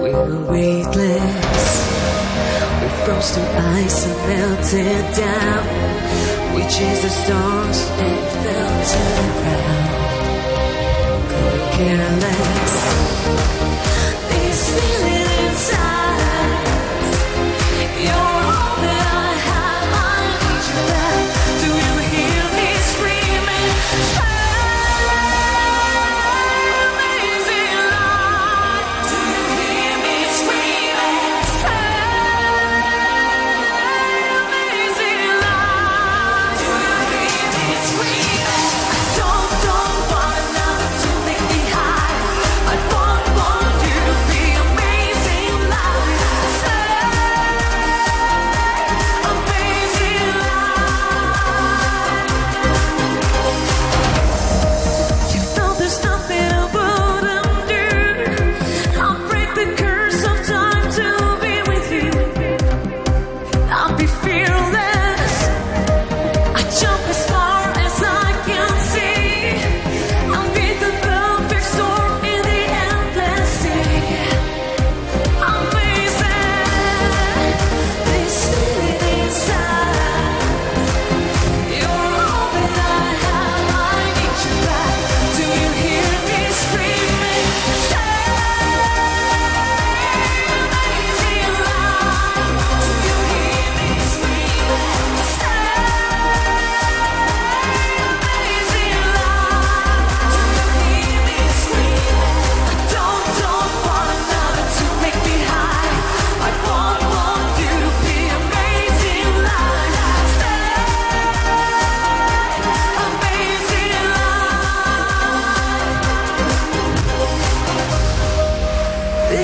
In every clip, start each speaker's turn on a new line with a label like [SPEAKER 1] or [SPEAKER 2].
[SPEAKER 1] We were weightless. We froze to ice and melted down. We chased the stars and fell to the ground.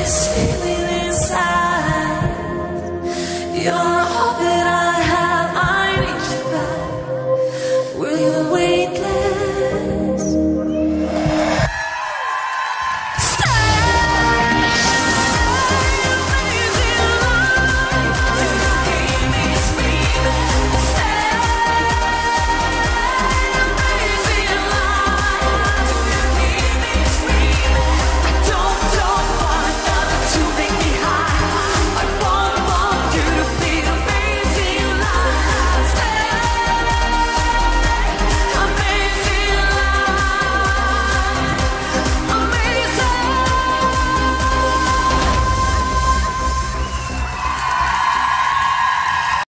[SPEAKER 1] this feeling inside. You're